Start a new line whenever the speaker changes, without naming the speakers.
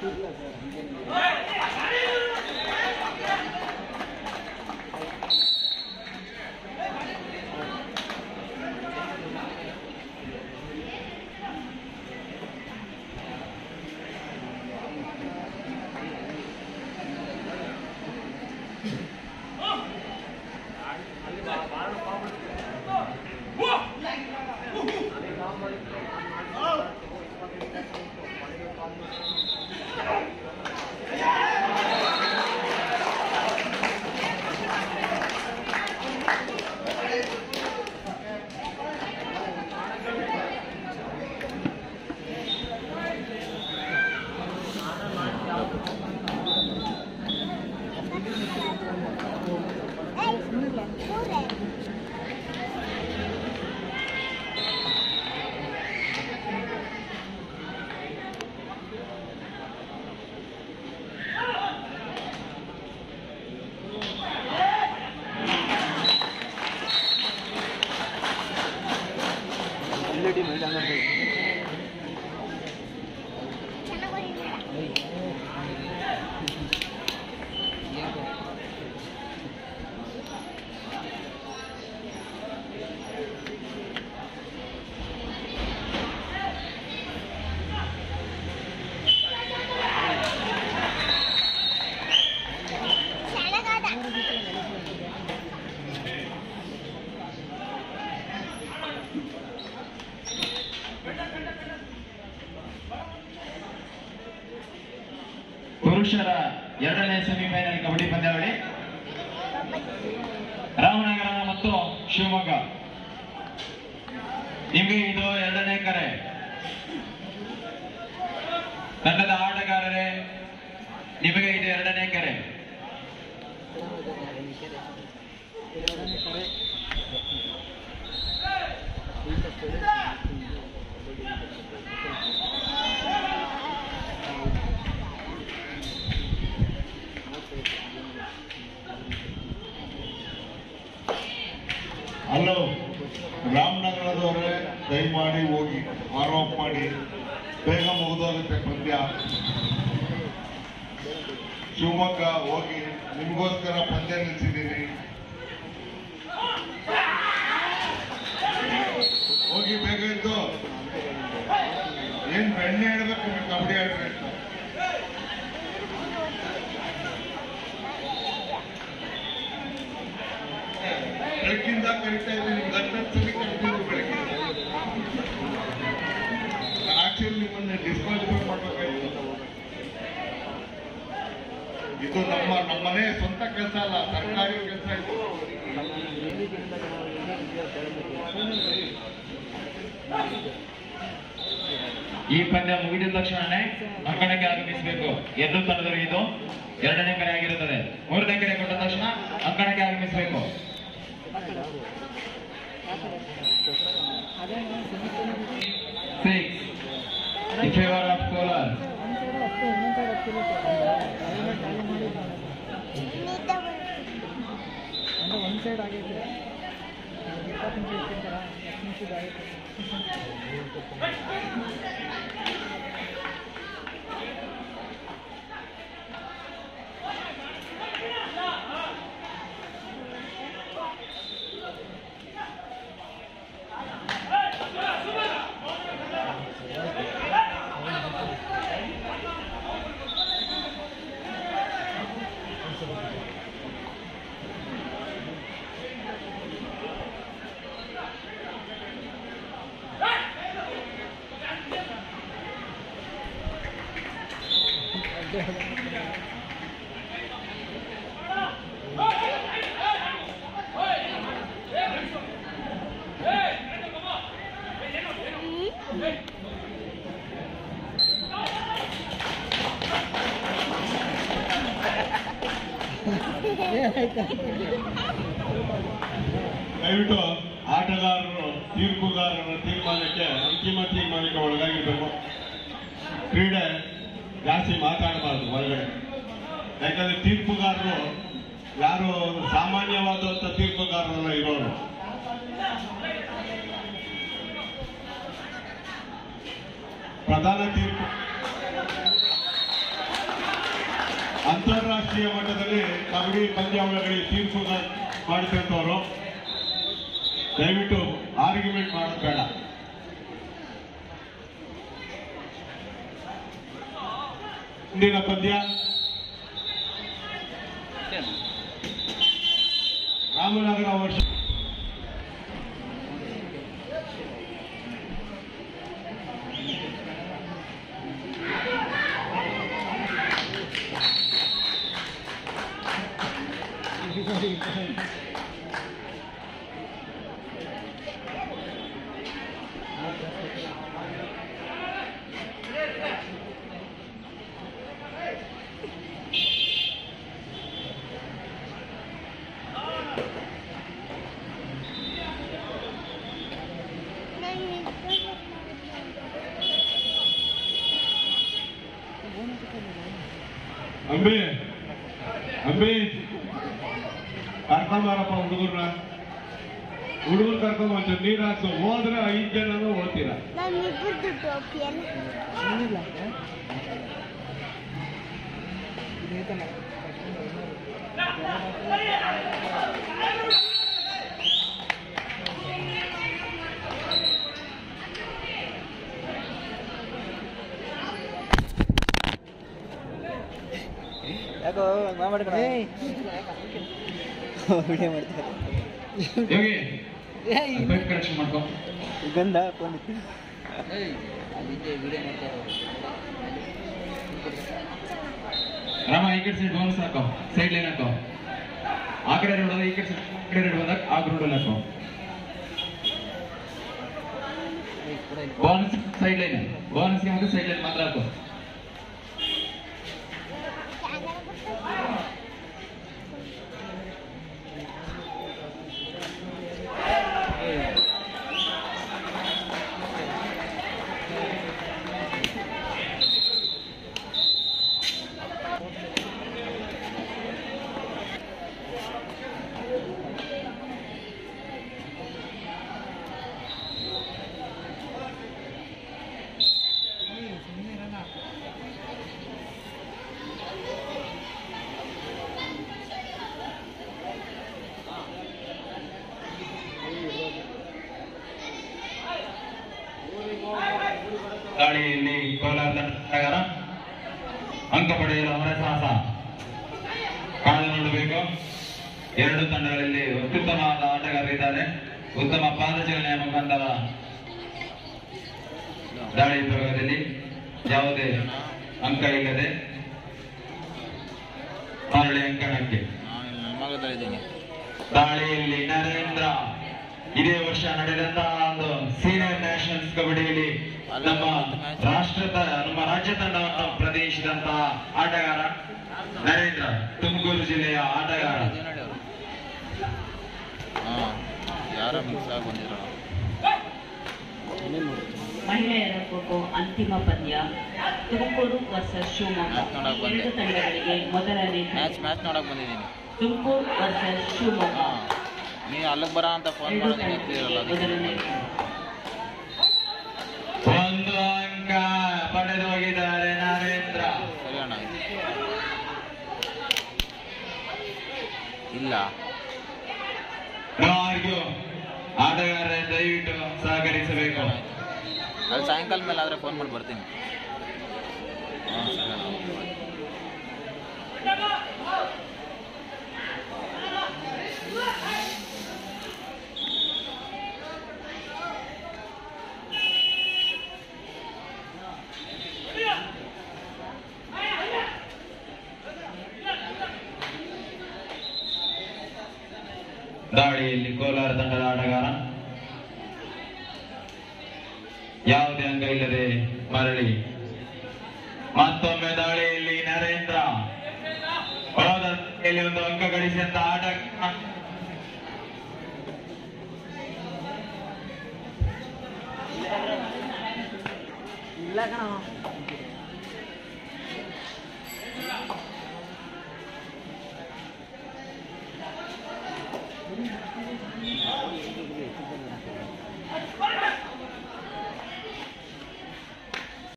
Vai! Amen. ಎರಡನೇ semifinal kabaddi ಪಂದ್ಯಾವಳಿ. ರಾಮನಗರ ಮತ್ತು ಶಿವಮೊಗ್ಗ. ನಿಮಗೆ ಇದು ಎರಡನೇ ಕರೆ. ತಂಡದ ಆಟಗಾರರೇ, ನಿಮಗೆ ಇದು ಎರಡನೇ ಕರೆ.
ಬೇಗ ಮುಗಿದೋಗುತ್ತೆ ಪಂದ್ಯ. ಶಿವಮೊಗ್ಗ ಹೋಗಿ ನಿಮಗೋಸ್ಕರ ಪಂದ್ಯ ನಿಲ್ಸಿದ್ದೀನಿ ಹೋಗಿ ಬೇಗ ಇದ್ದು ಏನ್ ಬೆಣ್ಣೆ ಹೇಳ್ಬೇಕು ನಿಮ್ಗೆ ಕಬಡ್ಡಿ ಆಡ್ರಿ ಅಂತ ಕರಿತಾ ಇದ್ದೀನಿ. ನಿಮ್ಗೆ ಬೆಳಗ್ಗೆ ಇದು ನಮ್ಮ ನಮ್ಮನೇ ಸ್ವಂತ ಕೆಲಸ ಅಲ್ಲ, ಸರ್ಕಾರಿ ಕೆಲಸ ಇದು.
ಈ ಪಂದ್ಯ ಮುಗಿದ ತಕ್ಷಣನೇ ಅಂಕಣಕ್ಕೆ ಆಗಮಿಸಬೇಕು. ಎರಡು ತಂದರೂ ಇದು. ಎರಡನೇ ಕಡೆ ಆಗಿರುತ್ತದೆ. ಮೂರನೇ ಕಡೆ ಕೊಟ್ಟ ತಕ್ಷಣ ಅಂಕಣಕ್ಕೆ ಆಗಮಿಸಬೇಕು.
ಸೈಡ್ ಆಗೈತೆ ಇಪ್ಪತ್ತು ನಿಮಿಷ ಇಟ್ಟಿರ್ತಾರ ಹತ್ತು ನಿಮಿಷದ ಆಗೈತೆ
ದಯವಿಟ್ಟು ಆಟಗಾರರು, ತೀರ್ಪುಗಾರರ ತೀರ್ಮಾನಕ್ಕೆ ಅಂತಿಮ ತೀರ್ಮಾನಕ್ಕೆ ಒಳಗಾಗಿರ್ಬೇಕು. ಕ್ರೀಡೆ ಜಾಸ್ತಿ ಮಾತಾಡಬಾರ್ದು ಹೊರಗಡೆ ಯಾಕಂದ್ರೆ ತೀರ್ಪುಗಾರರು ಯಾರು ಸಾಮಾನ್ಯವಾದಂಥ ತೀರ್ಪುಗಾರರಲ್ಲ ಇರೋರು. ಪ್ರಧಾನ ತೀರ್ಪು. ಅಂತಾರಾಷ್ಟ್ರೀಯ ಮಟ್ಟದಲ್ಲಿ ಕಬಡ್ಡಿ ಪಂದ್ಯಾವಳಿಗಳಿಗೆ ತೀರ್ಪು ಮಾಡಿಕೊಂಡವರು ದಯವಿಟ್ಟು ಆರ್ಗ್ಯುಮೆಂಟ್ ಮಾಡೋದು ಬೇಡ. ಮುಂದಿನ ಪದ್ಯ ರಾಮನಗರ ವರ್ಷ. Amém. Amém. ಅಂಬಿ ಮಾಡಪ್ಪ ಹುಡುಗರ್ನ ಹುಡುಗರು ಕರ್ಕೊಂಬಂತ ನೀರ್ ಹಾಕ್ಸು. ಹೋದ್ರೆ ಐದ್ ಜನನು ಓದ್ತೀರ
ಯಾಕೋ
ಏಯ್.
ವಿಡಿಯೋ ಮಾಡ್ತಾರೆ. ಗಂಧ ಫೋನ್
ರಾಮ ಈ ಕಡೆ ಸೈಡ್ ಬೋನಸ್ ಹಾಕೋ. ಸೈಡ್ ಲೈನ್ ಹಾಕೋ. ಆ ಕಡೆ ರೋಡ್ ಈ ಕಡೆ ಈ ಕಡೆ ರೋಡ್ ಹೋದಾಗ ಆ ರೋಡ್ ಹಾಕೋ. ಬೋನಸ್ ಸೈಡ್ ಲೈನ್ ಬೋನಸ್ಗೆ ಹಾಕೋ ಸೈಡ್ ಲೈನ್ ಮಾತ್ರ ಹಾಕೋ. ಎರಡು ತಂಡಗಳಲ್ಲಿ ಅತ್ಯುತ್ತಮವಾದ ಆಟಗಾರರಿದ್ದಾರೆ ಉತ್ತಮ ಪಾದಚಲನೆಯ ಮುಖಾಂತರ ದಾಳಿ ಪ್ರಯೋಗದಲ್ಲಿ ಯಾವುದೇ ಅಂಕ ಇಲ್ಲದೆ ಮರಳಿ ಅಂಕಣಕ್ಕೆ. ದಾಳಿಯಲ್ಲಿ ನರೇಂದ್ರ ಇದೇ ವರ್ಷ ನಡೆದಂತಹ ಒಂದು ಸೀನಿಯರ್ ನ್ಯಾಷನಲ್ಸ್ ಕಬಡ್ಡಿಯಲ್ಲಿ ನಮ್ಮ ರಾಷ್ಟ್ರದ ನಮ್ಮ ರಾಜ್ಯ ತಂಡವನ್ನು ಪ್ರದೇಶಿಸಿದಂತಹ ಆಟಗಾರ ನರೇಂದ್ರ ತುಮಕೂರು ಜಿಲ್ಲೆಯ ಆಟಗಾರ.
ಮಹಿಳೆಯರ ಖೋಖೋ ಅಂತಿಮ ಪಂದ್ಯ. ತುಮಕೂರು ವರ್ಸಸ್ ಶಿವಮೊಗ್ಗ. ಎರಡು ತಂಡಗಳಿಗೆ ಮೊದಲನೇ
ಮ್ಯಾಚ್ ಮ್ಯಾಚ್ ನೋಡಕ್ ಬಂದಿದ್ದೀನಿ.
ತುಮಕೂರು ವರ್ಸಸ್ ಶಿವಮೊಗ್ಗ.
ಹಾಂ ನೀ ಅಲ್ಲಿಗೆ ಬರ ಅಂತ ಫೋನ್
ಎರಡು
ಮಾಡೋದು ಎತ್ತಿರಲ್ಲ
ತಂಡಗಳಿಗೆ
ಅದಕ್ಕೆ.
ಮೊದಲನೇ
ಒಂದು ಅಂಕ ಪಡೆದು ಹೋಗಿದ್ದಾರೆ ನರೇಂದ್ರ
ಸರಿ ಅಣ್ಣ ಇಲ್ಲ.
ಆಟಗಾರರೇ ದಯವಿಟ್ಟು ಸಹಕರಿಸಬೇಕು.
ಅದು ಸಾಯಂಕಾಲ ಮೇಲೆ ಆದರೆ ಫೋನ್ ಮಾಡಿ ಬರ್ತೀನಿ. ಹಾಂ ಸರಿ.
ದಾಳಿಯಲ್ಲಿ ಕೋಲಾರ ತಂಡದ ಆಟಗಾರ. ಯಾವುದೇ ಅಂಗ ಇಲ್ಲದೆ ಮರಳಿ. ಮತ್ತೊಮ್ಮೆ ದಾಳಿಯಲ್ಲಿ ನರೇಂದ್ರ. ಒಂದು ಅಂಕ ಗಳಿಸಿದ ಆಟ
ಇಲ್ಲ